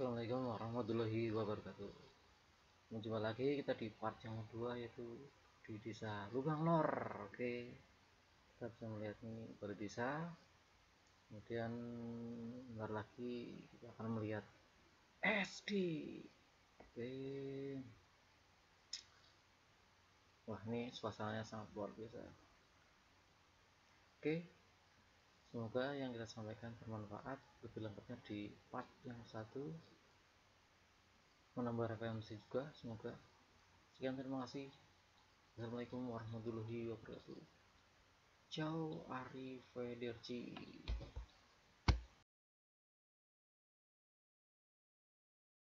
Assalamualaikum warahmatullahi wabarakatuh. Mencoba lagi kita di part yang kedua yaitu di desa Lubang Lor. Oke Kita bisa melihat ini balai desa. Kemudian bentar lagi kita akan melihat SD Oke. Wah ini suasananya sangat luar biasa. Oke Semoga yang kita sampaikan bermanfaat. Lebih lengkapnya di part yang satu menambah referensi juga. Semoga. Sekian terima kasih. Assalamualaikum warahmatullahi wabarakatuh. Ciao, arrivederci.